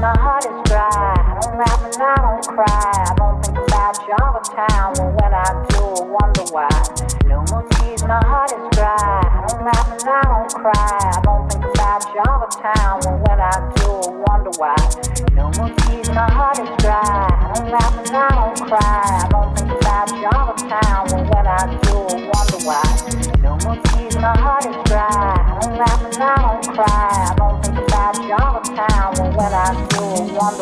My heart is dry. I don't laugh and I don't cry. I don't think about you all the time. But when I do, I wonder why. No more tears, my heart is dry. I don't laugh and I don't cry. I don't think about you all the time. But when I do, I wonder why. No more tears, my heart is dry. I don't laugh and I don't cry. I don't think about you all the time. But when I do, I wonder why. No more tears, my heart is dry.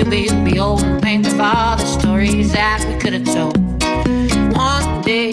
Oh, baby, we'll be old and of all the stories that we could have told. One day,